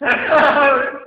oh,